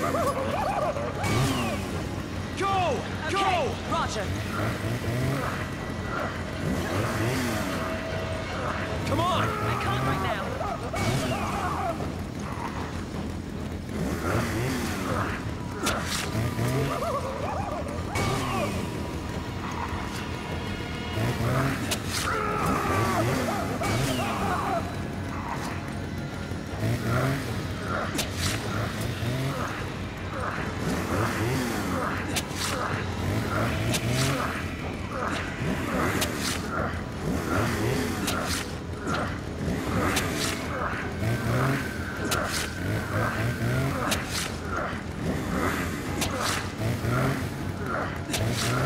Go! Okay, Go! Roger. Come on! I can't right now. Yeah.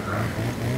Mm-hmm.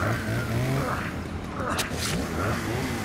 Thank you.